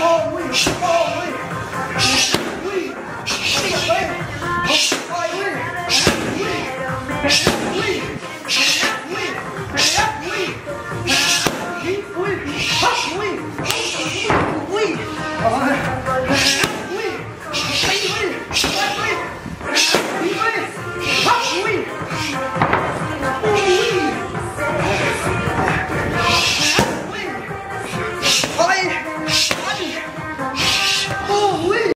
Holy, holy, holy, holy, holy, holy, holy, holy,